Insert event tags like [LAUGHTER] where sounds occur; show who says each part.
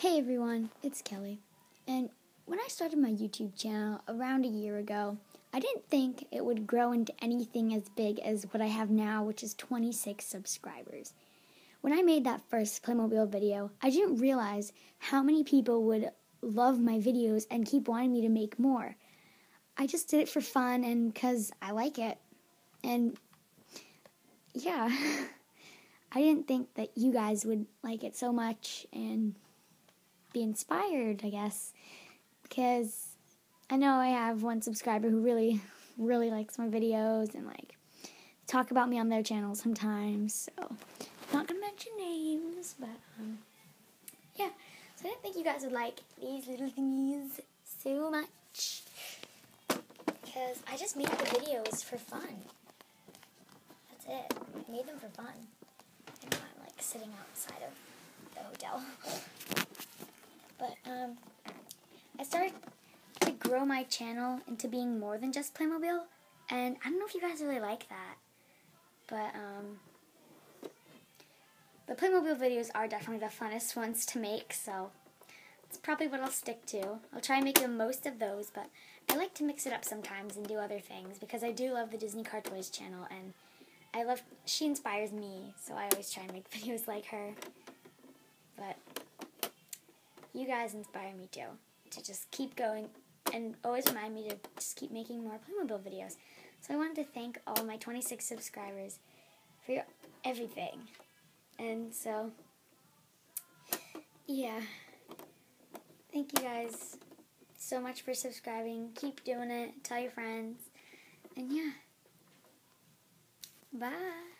Speaker 1: Hey everyone, it's Kelli. And when I started my YouTube channel around a year ago, I didn't think it would grow into anything as big as what I have now, which is 26 subscribers. When I made that first Playmobil video, I didn't realize how many people would love my videos and keep wanting me to make more. I just did it for fun and because I like it. And yeah, [LAUGHS] I didn't think that you guys would like it so much and be inspired, I guess, because I know I have one subscriber who really, really likes my videos and like talk about me on their channel sometimes. So, not gonna mention names, but um, yeah. So I didn't think you guys would like these little thingies so much because I just made the videos for fun. That's it. I made them for fun. And I'm like sitting outside of the hotel. But um, I started to grow my channel into being more than just Playmobil, and I don't know if you guys really like that, but um, the Playmobil videos are definitely the funnest ones to make, so it's probably what I'll stick to. I'll try and make the most of those, but I like to mix it up sometimes and do other things because I do love the Disney Car Toys channel, and I love she inspires me, so I always try and make [LAUGHS] videos like her. But you guys inspire me too to just keep going and always remind me to just keep making more Playmobil videos. So I wanted to thank all my 26 subscribers for your everything. And so, yeah. Thank you guys so much for subscribing. Keep doing it. Tell your friends. And yeah. Bye.